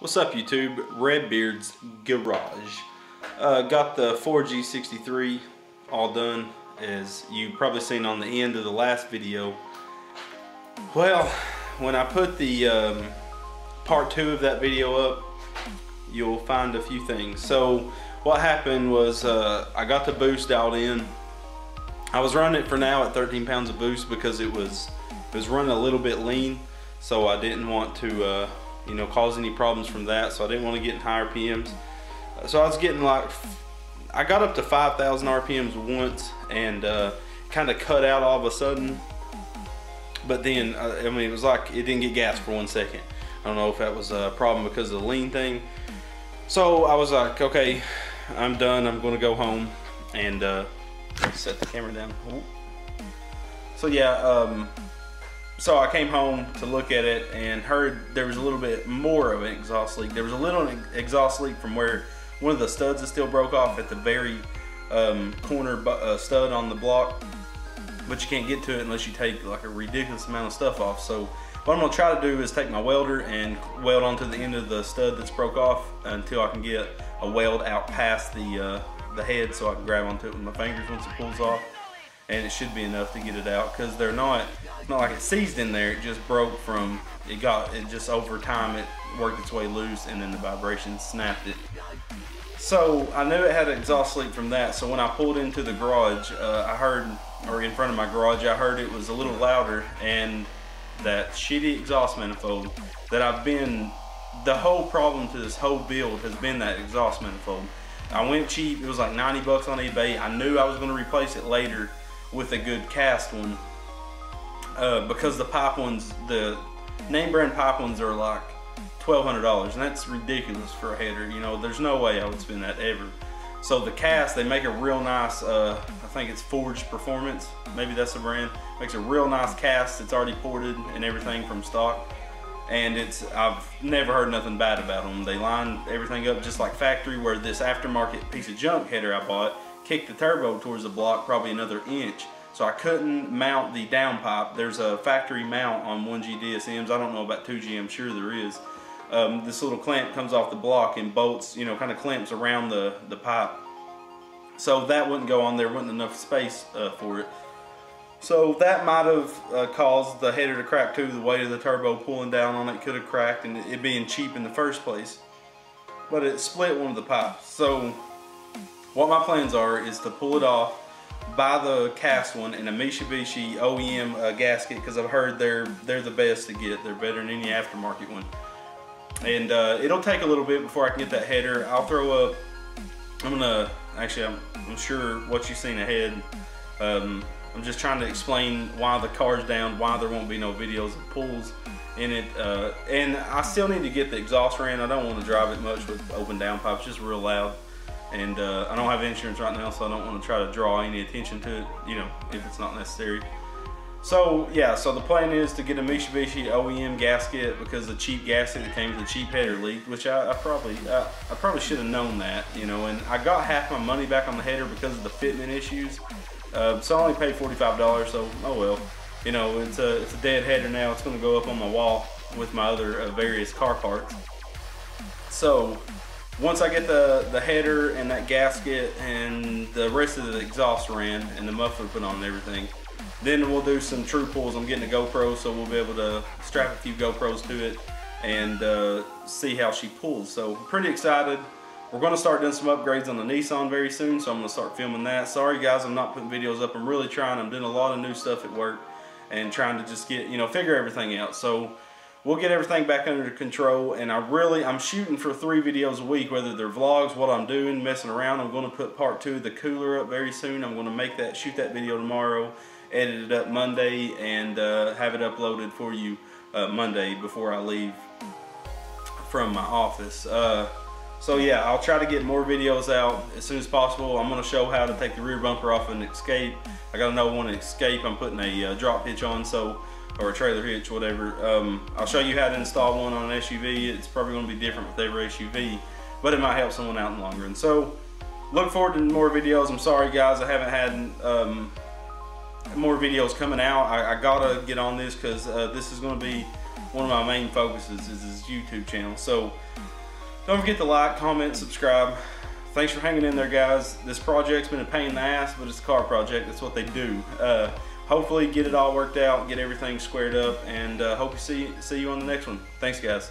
What's up YouTube? Redbeard's Garage. Uh, got the 4G63 all done as you probably seen on the end of the last video. Well, when I put the um, part two of that video up, you'll find a few things. So what happened was uh, I got the boost dialed in. I was running it for now at 13 pounds of boost because it was it was running a little bit lean so I didn't want to uh, you know cause any problems from that so I didn't want to get in higher RPMs so I was getting like I got up to 5,000 RPMs once and uh, kind of cut out all of a sudden. But then uh, I mean it was like it didn't get gas for one second. I don't know if that was a problem because of the lean thing. So I was like okay I'm done I'm gonna go home and uh, set the camera down. So yeah um, so I came home to look at it and heard there was a little bit more of an exhaust leak. There was a little exhaust leak from where one of the studs that still broke off at the very um, corner uh, stud on the block, but you can't get to it unless you take like a ridiculous amount of stuff off. So what I'm gonna try to do is take my welder and weld onto the end of the stud that's broke off until I can get a weld out past the, uh, the head so I can grab onto it with my fingers once it pulls off and it should be enough to get it out because they're not not like it seized in there it just broke from it got it just over time it worked its way loose and then the vibration snapped it. So I knew it had an exhaust leak from that so when I pulled into the garage uh, I heard or in front of my garage I heard it was a little louder and that shitty exhaust manifold that I've been the whole problem to this whole build has been that exhaust manifold. I went cheap it was like 90 bucks on eBay I knew I was going to replace it later with a good cast one uh, because the pipe ones, the name brand pipe ones are like $1,200 and that's ridiculous for a header. You know, there's no way I would spend that ever. So the cast, they make a real nice, uh, I think it's Forged Performance, maybe that's the brand, makes a real nice cast. It's already ported and everything from stock. And it's, I've never heard nothing bad about them. They line everything up just like factory where this aftermarket piece of junk header I bought kicked the turbo towards the block probably another inch. So I couldn't mount the downpipe. There's a factory mount on 1G DSMs. I don't know about 2G, I'm sure there is. Um, this little clamp comes off the block and bolts, you know, kind of clamps around the, the pipe. So that wouldn't go on there, wasn't enough space uh, for it. So that might have uh, caused the header to crack too. The weight of the turbo pulling down on it could have cracked and it being cheap in the first place. But it split one of the pipes. So what my plans are is to pull it off, buy the cast one and a Mitsubishi OEM uh, gasket because I've heard they're they're the best to get. They're better than any aftermarket one. And uh, it'll take a little bit before I can get that header. I'll throw up, I'm gonna, actually I'm, I'm sure what you've seen ahead. Um, I'm just trying to explain why the car's down, why there won't be no videos of pulls in it. Uh, and I still need to get the exhaust ran. I don't want to drive it much with open downpipe, it's just real loud and uh, I don't have insurance right now so I don't want to try to draw any attention to it you know if it's not necessary. So yeah so the plan is to get a Mitsubishi OEM gasket because the cheap gasket that came with the cheap header leaked which I, I probably I, I, probably should have known that you know and I got half my money back on the header because of the fitment issues. Uh, so I only paid $45 so oh well. You know it's a, it's a dead header now. It's going to go up on my wall with my other uh, various car parts. So once I get the, the header and that gasket and the rest of the exhaust ran and the muffler put on and everything, then we'll do some true pulls. I'm getting a GoPro so we'll be able to strap a few GoPros to it and uh, see how she pulls. So pretty excited. We're gonna start doing some upgrades on the Nissan very soon, so I'm gonna start filming that. Sorry guys, I'm not putting videos up. I'm really trying. I'm doing a lot of new stuff at work and trying to just get, you know, figure everything out. So we'll get everything back under control. And I really I'm shooting for three videos a week whether they're vlogs what I'm doing messing around. I'm going to put part two of the cooler up very soon. I'm going to make that shoot that video tomorrow edit it up Monday and uh, have it uploaded for you uh, Monday before I leave from my office. Uh, so yeah I'll try to get more videos out as soon as possible. I'm going to show how to take the rear bumper off an Escape. I got another one Escape. I'm putting a uh, drop hitch on. So or a trailer hitch, whatever. Um, I'll show you how to install one on an SUV. It's probably going to be different with every SUV, but it might help someone out in the long run. So look forward to more videos. I'm sorry guys, I haven't had um, more videos coming out. I, I, gotta get on this because uh, this is going to be one of my main focuses is this YouTube channel. So don't forget to like, comment, subscribe. Thanks for hanging in there, guys. This project's been a pain in the ass, but it's a car project. That's what they do. Uh, hopefully, get it all worked out, get everything squared up, and uh, hope to see see you on the next one. Thanks, guys.